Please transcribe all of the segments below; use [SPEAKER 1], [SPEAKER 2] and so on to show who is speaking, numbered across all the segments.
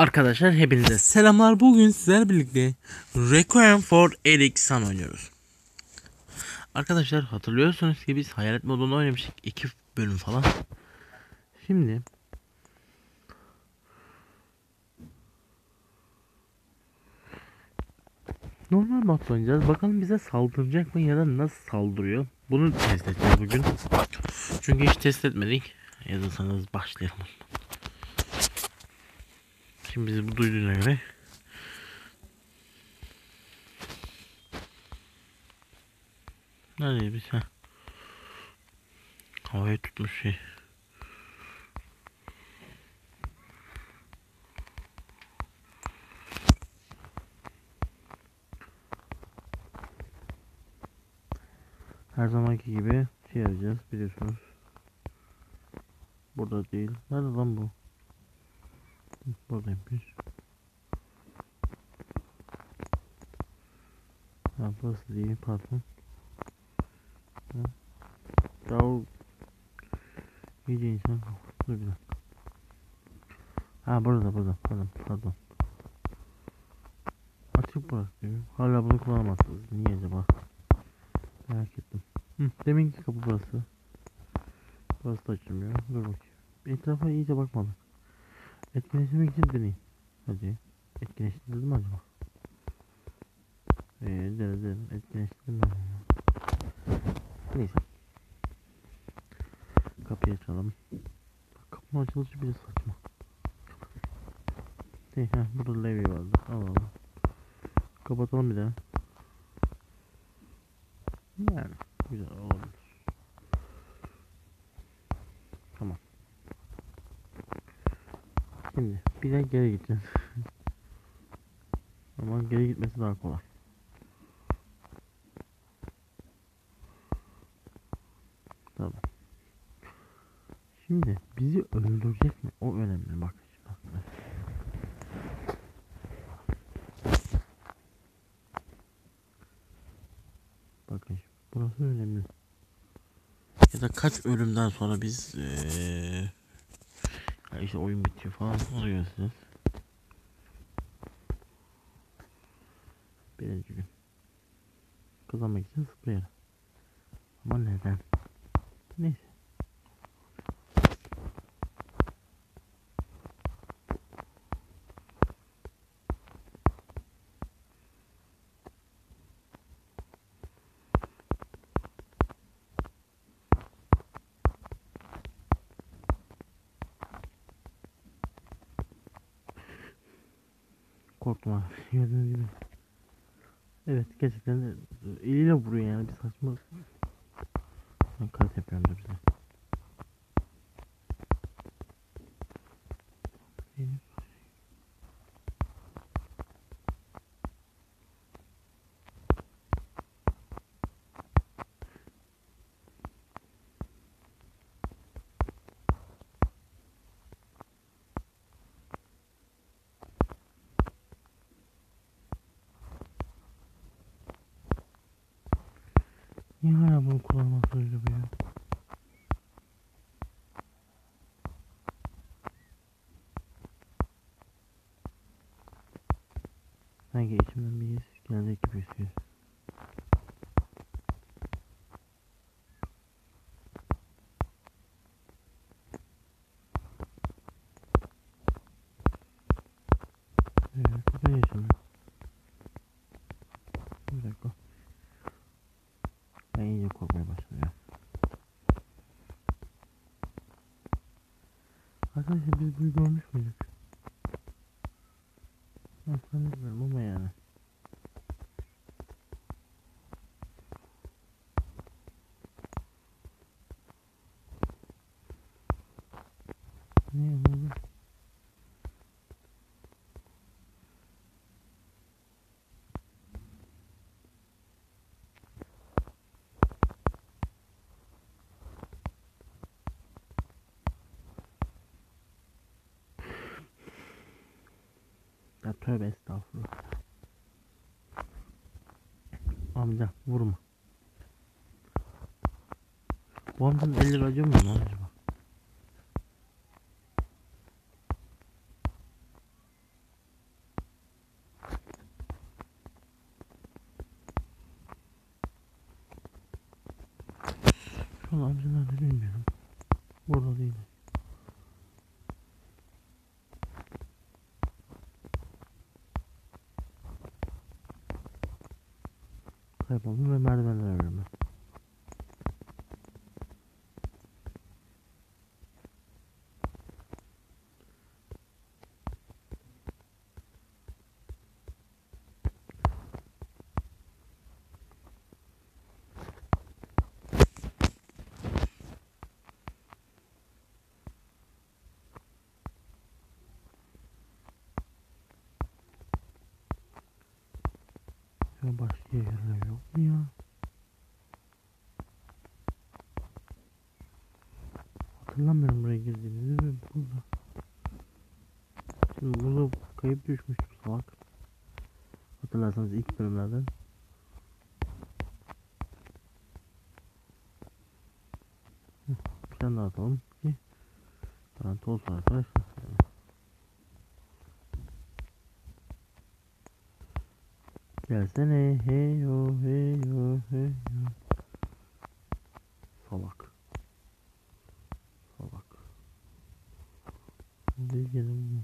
[SPEAKER 1] Arkadaşlar hepinize selamlar. Bugün sizlerle birlikte Requiem for Sun oynuyoruz. Arkadaşlar hatırlıyorsunuz ki biz hayalet modunu oynamıştık. iki bölüm falan. Şimdi Normal mod oynayacağız. Bakalım bize saldıracak mı ya da nasıl saldırıyor. Bunu test edeceğiz bugün. Çünkü hiç test etmedik. Yazarsanız başlayalım. Şimdi bizi bu duyduğuna göre Nerede biz ha? Havaya tutmuş şey. Her zamanki gibi şey yapacağız biliyorsunuz. Burada değil. Nerede lan bu? Hı, Buradaymış. Ha burası değil pardon. Ha. O iyice insan dur bir dakika. Ha burada burada pardon pardon. Açık bırak diyor. Hala bunu kullanamazsınız. Niye acaba? Merak ettim. Hı, deminki kapı burası. Burası da açılmıyor. Dur bakayım. Etrafa iyice bakmadık. Etkileştirmek için deneyin. Hadi. Etkileştirildi mi acaba? Eee dene dene. Etkileştirdim mi? Neyse. Kapıyı açalım. Kapının açılışı bile saçma. Hey, heh, burada levye vardı. Al al. Kapatalım bir daha. Yani güzel olabilir. Tamam. Şimdi bir de geri gideceğiz. Ama geri gitmesi daha kolay. Tamam. Şimdi bizi öldürecek mi? O önemli bak. Bakın burası önemli. Ya da kaç ölümden sonra biz eee ya işte oyun bitiyor falan onu göreceğiz. Birinci gün. Kazanmak için zıplayalım. Ama neden? Neyse. Korktum abi. Gördüğünüz gibi. Evet gerçekten de eliyle vuruyor yani bir saçma. Ben kart yapıyorum da bize. Niye hala bunu kullanmak zorunda bu ya? Sanki içimden bir his gelecek gibi hissediyorum. Evet, bu da yaşamıyor. Bir dakika. Ben iyice korkmaya başladım ya. Arkadaşlar biz bunu görmüş müydük? Sanmıyorum ama yani. Ne oldu? Ya tövbe estağfurullah. Amca vurma. Bu amcanın 50 lira acıyor mu lan acaba? Şu an amcanın bilmiyorum. Burada değil. Kayboldum ve merdivenler arıyorum Ya başka yerler yok mu ya? Hatırlamıyorum buraya girdiğimizi ve burada. Şimdi burada kayıp düşmüştüm salak. Hatırlarsanız ilk bölümlerden. Bir tane daha atalım ki garanti olsun arkadaşlar. Yani. Gelsene hey yo hey yo hey yo. Salak. Salak. Gelin.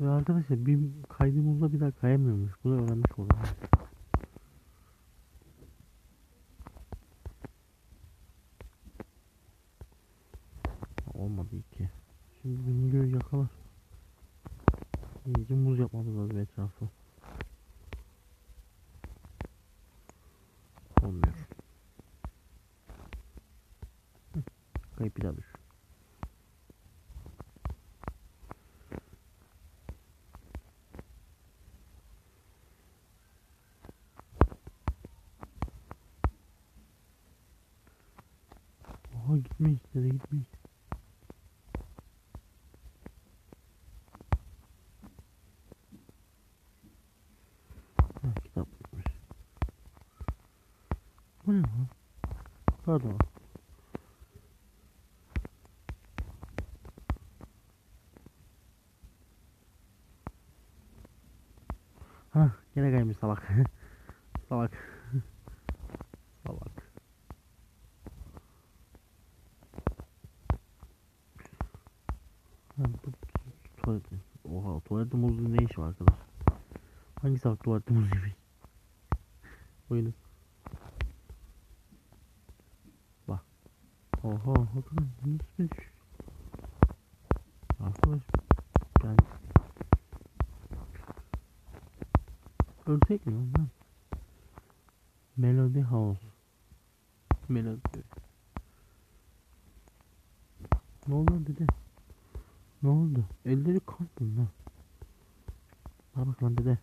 [SPEAKER 1] Ve arkadaşlar bir kaydımızda bir daha kayamıyormuş. Bunu öğrenmiş oldum. Olmadı iki. Şimdi Bingöl'ü yakalar. İyice muz yapmamız lazım etrafı. Olmuyor. Kayıp bir daha düş. Oha gitmiş, nereye gitmiş? Ha, Bu ne lan? Pardon. Ha, gene kaymış salak. salak. salak. Ha, bu tuvalet. Oha, tuvalette muzun ne işi var arkadaş? Hangi salak tuvalette muz yemiş? Oyunu. Oha, hakikaten nasıl? Arkadaş, yani Ölsek mi lan? Melody House. Melody. Ne oldu dede? Ne oldu? Elleri kan lan. Bana bak lan dede.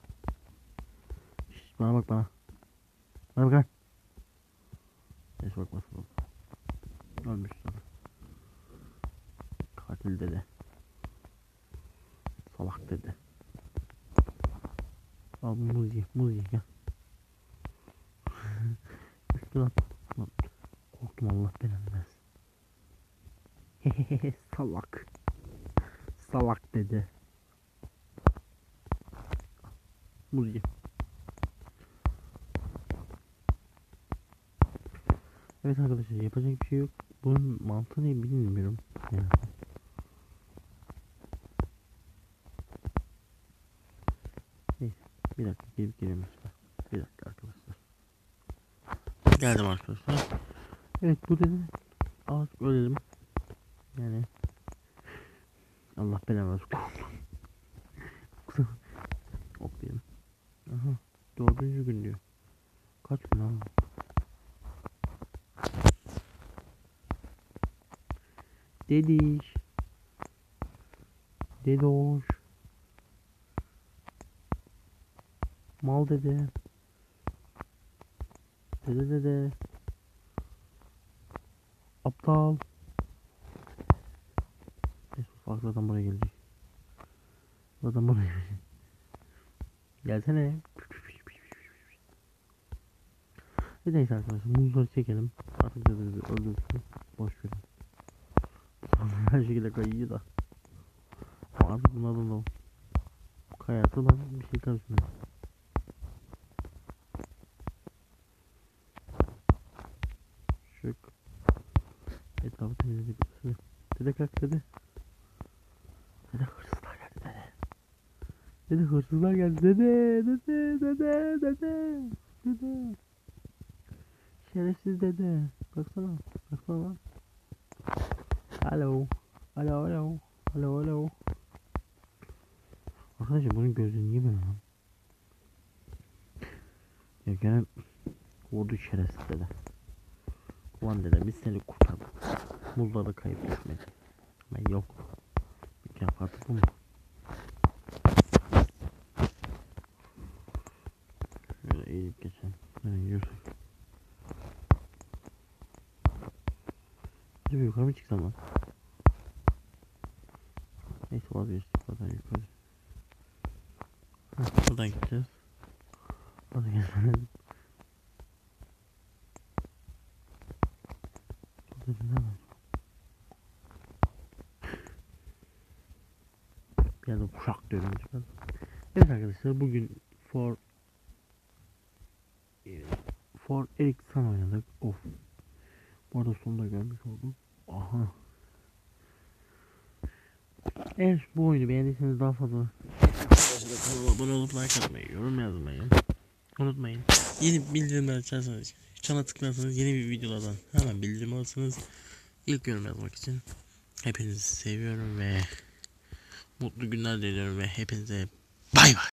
[SPEAKER 1] Şşş, bana bak bana. Bana bak lan. Neyse bakmasın oğlum. Ölmüş sana. Katil dede. Salak dede. Al muz ye, muz ye gel. Üstüne at. Lan, Korktum Allah belanı salak. Salak dedi. Muz ye. Evet arkadaşlar yapacak bir şey yok. Bunun mantığı ne bilmiyorum. Yani. Neyse bir dakika gelip işte. Bir dakika arkadaşlar. Geldim arkadaşlar. Evet bu dedi. Artık ölelim. Yani. Allah belanı versin. Ok diyelim. Aha. Dördüncü gün diyor. Kaç gün abi? Dediş. Dedoş. Mal dede. Dede dede. Aptal. Farklı adam buraya gelecek. Adam buraya gelecek. Gelsene. Neyse arkadaşlar muzları çekelim. Artık öldürsün. Boş verin her şekilde kayıyor da. Abi buna da lan. Kayarsa ben bir şey karışmıyor. Şık. Etrafı temizledik. Dede kalk dede. Dede hırsızlar geldi dede. Dede hırsızlar geldi dede. Dede dede dede. Dede. Şerefsiz dede. Baksana. Baksana. Alo. Alo alo. Alo alo. Arkadaşlar bunun gözü niye böyle lan? Ya gene vurdu şerefsiz dede. Ulan dede biz seni kurtardık. Buzlarda kayıp düşmedi. Ben yok. Mükafatı bu mu? Şöyle eğilip geçelim. Yani yürü. Acaba yukarı mı çıksam lan? Vazgeçtik buradan yukarı. Heh, buradan gideceğiz. Hadi gelelim. Burada ne var? Bir yerde kuşak diyorum. Evet arkadaşlar bugün for e, for Ericsson oynadık. Of. Bu arada sonunda görmüş oldum. Aha. Eğer bu oyunu beğendiyseniz daha fazla kanala abone olup like atmayı, yorum yazmayı unutmayın. Yeni bildirimler açarsanız, çana tıklarsanız yeni bir videolardan hemen bildirim alırsınız. İlk yorum yazmak için hepinizi seviyorum ve mutlu günler diliyorum ve hepinize bay bay.